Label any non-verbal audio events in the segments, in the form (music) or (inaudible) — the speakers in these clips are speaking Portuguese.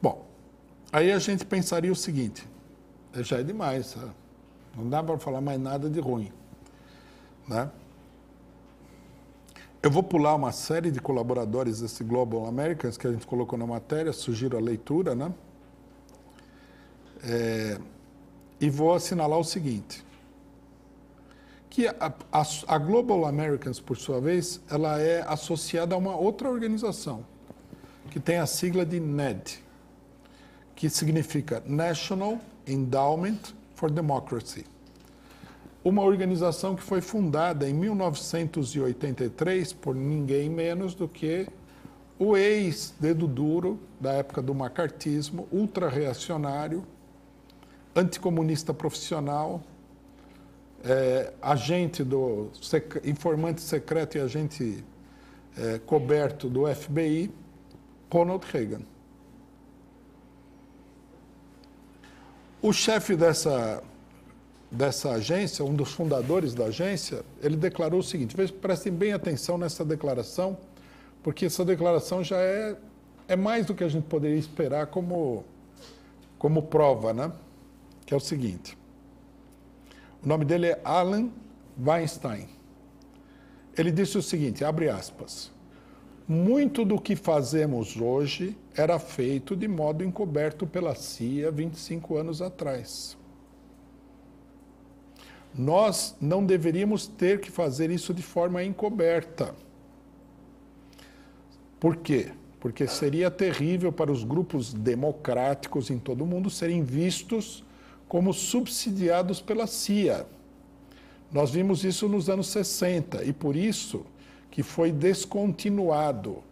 Bom, aí a gente pensaria o seguinte: já é demais, não dá para falar mais nada de ruim. Né? Eu vou pular uma série de colaboradores desse Global Americans que a gente colocou na matéria, sugiro a leitura, né? É, e vou assinalar o seguinte, que a, a, a, Global Americans, por sua vez, ela é associada a uma outra organização, que tem a sigla de NED, que significa National Endowment for Democracy uma organização que foi fundada em 1983 por ninguém menos do que o ex-dedo duro da época do macartismo, ultra-reacionário, anticomunista profissional, é, agente do sec, informante secreto e agente é, coberto do FBI, Ronald Reagan. O chefe dessa dessa agência, um dos fundadores da agência, ele declarou o seguinte: prestem bem atenção nessa declaração, porque essa declaração já é, é mais do que a gente poderia esperar como, como prova, né? Que é o seguinte: o nome dele é Alan Weinstein. Ele disse o seguinte: abre aspas. Muito do que fazemos hoje era feito de modo encoberto pela CIA 25 anos atrás. Nós não deveríamos ter que fazer isso de forma encoberta. Por quê? Porque seria terrível para os grupos democráticos em todo o mundo serem vistos como subsidiados pela CIA. Nós vimos isso nos anos 60 e por isso que foi descontinuado.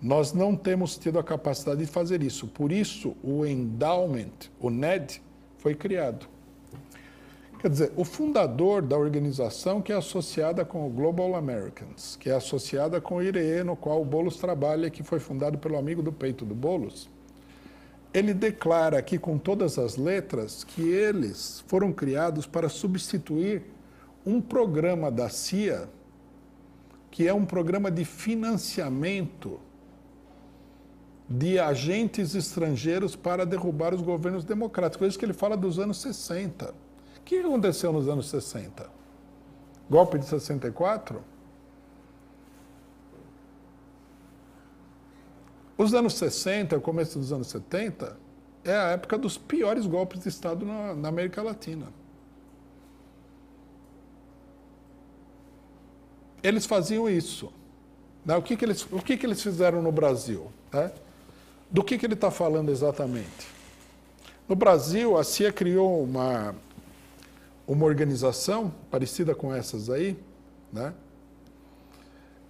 Nós não temos tido a capacidade de fazer isso. Por isso, o endowment, o NED, foi criado. Quer dizer, o fundador da organização que é associada com o Global Americans, que é associada com o IRE, no qual o Bolos trabalha, que foi fundado pelo amigo do peito do Bolos, ele declara aqui com todas as letras que eles foram criados para substituir um programa da CIA, que é um programa de financiamento de agentes estrangeiros para derrubar os governos democráticos. É isso que ele fala dos anos 60. O que aconteceu nos anos 60? Golpe de 64? Os anos 60, o começo dos anos 70, é a época dos piores golpes de Estado na, na América Latina. Eles faziam isso. Né? O, que, que, eles, o que, que eles fizeram no Brasil? Né? Do que, que ele está falando exatamente? No Brasil, a CIA criou uma, uma organização parecida com essas aí, né?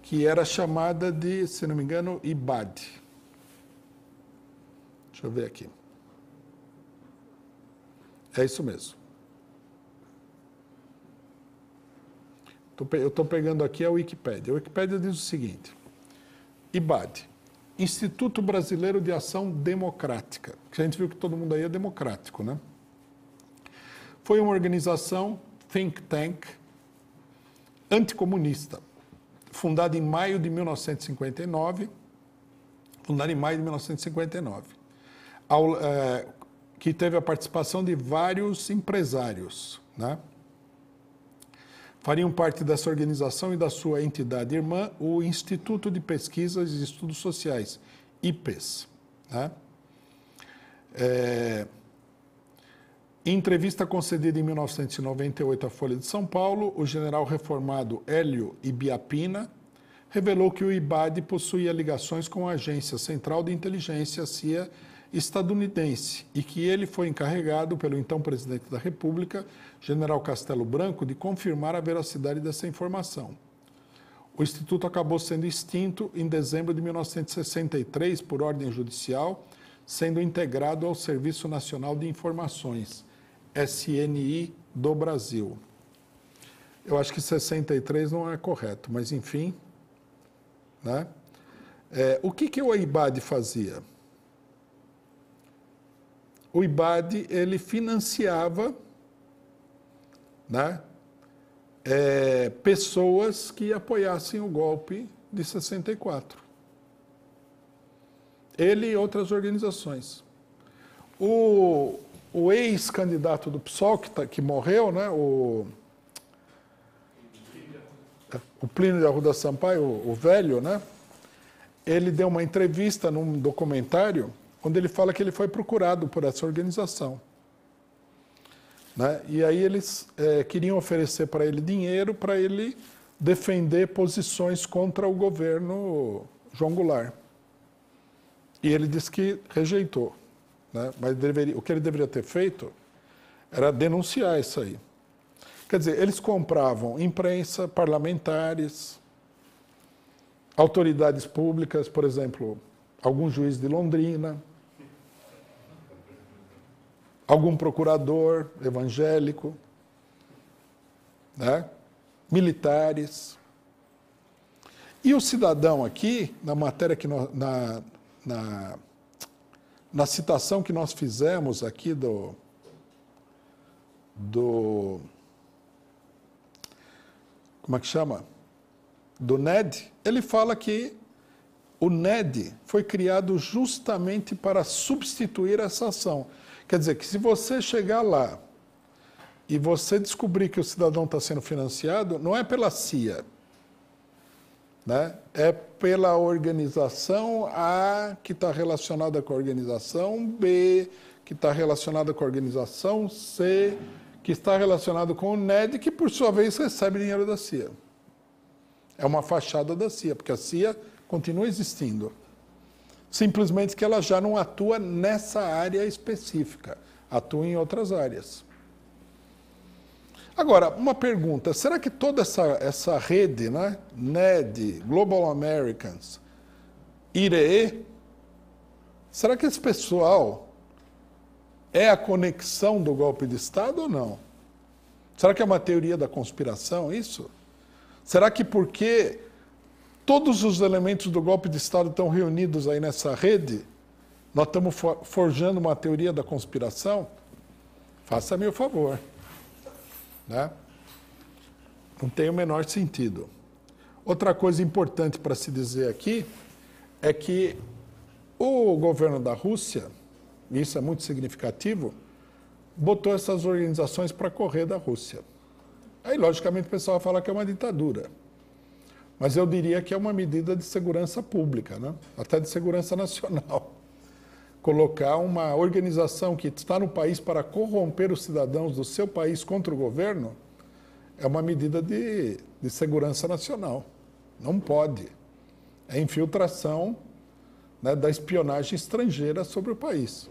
que era chamada de, se não me engano, IBAD. Deixa eu ver aqui. É isso mesmo. Eu estou pegando aqui a Wikipédia. A Wikipédia diz o seguinte: IBAD, Instituto Brasileiro de Ação Democrática. Que a gente viu que todo mundo aí é democrático, né? foi uma organização think tank anticomunista, fundada em maio de 1959, fundada em maio de 1959, ao, é, que teve a participação de vários empresários, né? Fariam parte dessa organização e da sua entidade irmã, o Instituto de Pesquisas e Estudos Sociais, IPES. Né? É, em entrevista concedida em 1998 à Folha de São Paulo, o general reformado Hélio Ibiapina revelou que o IBAD possuía ligações com a Agência Central de Inteligência, CIA, estadunidense, e que ele foi encarregado pelo então presidente da República, general Castelo Branco, de confirmar a veracidade dessa informação. O instituto acabou sendo extinto em dezembro de 1963 por ordem judicial, sendo integrado ao Serviço Nacional de Informações SNI do Brasil. Eu acho que 63 não é correto, mas enfim. Né? É, o que, que o IBAD fazia? O IBAD ele financiava né, é, pessoas que apoiassem o golpe de 64. Ele e outras organizações. O, o ex-candidato do PSOL, que, tá, que morreu, né, o, o Plínio de Arruda Sampaio, o, o velho, né, ele deu uma entrevista num documentário onde ele fala que ele foi procurado por essa organização. Né? E aí eles é, queriam oferecer para ele dinheiro para ele defender posições contra o governo João Goulart. E ele disse que rejeitou. Né? Mas deveria, o que ele deveria ter feito era denunciar isso aí. Quer dizer, eles compravam imprensa, parlamentares, autoridades públicas, por exemplo, algum juiz de Londrina, algum procurador evangélico, né? militares. E o cidadão aqui, na matéria que nós, na, na, na citação que nós fizemos aqui do, do como é que chama? Do NED, ele fala que o NED foi criado justamente para substituir essa ação. Quer dizer que se você chegar lá e você descobrir que o cidadão está sendo financiado, não é pela CIA, né? é pela organização A que está relacionada com a organização B, que está relacionada com a organização C, que está relacionada com o NED, que por sua vez recebe dinheiro da CIA. É uma fachada da CIA, porque a CIA continua existindo simplesmente que ela já não atua nessa área específica, atua em outras áreas. Agora, uma pergunta: será que toda essa, essa rede, né, NED, Global Americans, IRE, será que esse pessoal é a conexão do golpe de Estado ou não? Será que é uma teoria da conspiração isso? Será que porque todos os elementos do golpe de Estado estão reunidos aí nessa rede, nós estamos forjando uma teoria da conspiração? Faça-me o favor. Né? Não tem o menor sentido. Outra coisa importante para se dizer aqui é que o governo da Rússia, e isso é muito significativo, botou essas organizações para correr da Rússia. Aí, logicamente, o pessoal fala que é uma ditadura. Mas eu diria que é uma medida de segurança pública, né? até de segurança (laughs) nacional. Colocar uma organização que está no país para corromper os cidadãos do seu país contra o governo é uma medida de, de segurança nacional. Não pode. É infiltração né, da espionagem estrangeira sobre o país.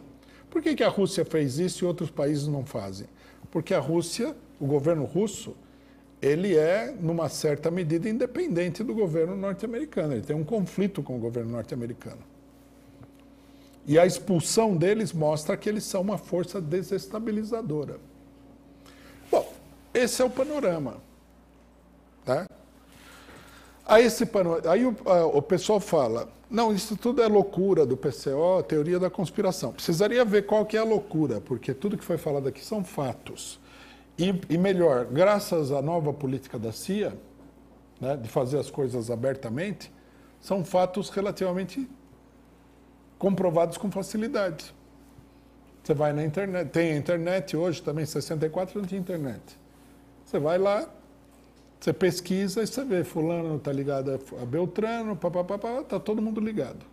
Por que, que a Rússia fez isso e outros países não fazem? Porque a Rússia, o governo russo, ele é, numa certa medida, independente do governo norte-americano. Ele tem um conflito com o governo norte-americano. E a expulsão deles mostra que eles são uma força desestabilizadora. Bom, esse é o panorama. Tá? Aí, esse panorama, aí o, a, o pessoal fala, não, isso tudo é loucura do PCO, teoria da conspiração. Precisaria ver qual que é a loucura, porque tudo que foi falado aqui são fatos. E, e, melhor, graças à nova política da CIA, né, de fazer as coisas abertamente, são fatos relativamente comprovados com facilidade. Você vai na internet, tem a internet hoje também, 64 não tinha internet. Você vai lá, você pesquisa e você vê, fulano está ligado a Beltrano, papapá, está todo mundo ligado.